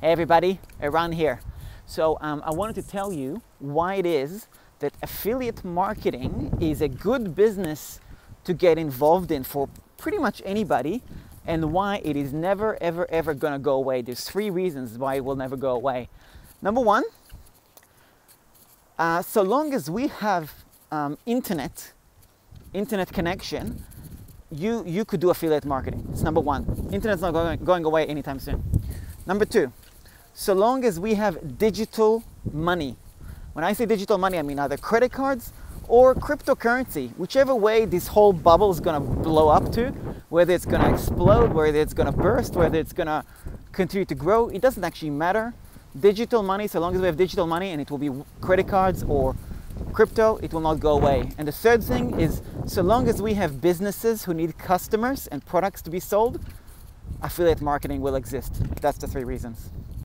Hey everybody, Eran here. So um, I wanted to tell you why it is that affiliate marketing is a good business to get involved in for pretty much anybody and why it is never ever ever going to go away. There's three reasons why it will never go away. Number one, uh, so long as we have um, internet, internet connection, you, you could do affiliate marketing. It's number one. Internet's not going, going away anytime soon. Number two, so long as we have digital money. When I say digital money, I mean either credit cards or cryptocurrency, whichever way this whole bubble is going to blow up to, whether it's going to explode, whether it's going to burst, whether it's going to continue to grow, it doesn't actually matter. Digital money, so long as we have digital money and it will be credit cards or crypto, it will not go away. And the third thing is so long as we have businesses who need customers and products to be sold, affiliate marketing will exist. That's the three reasons.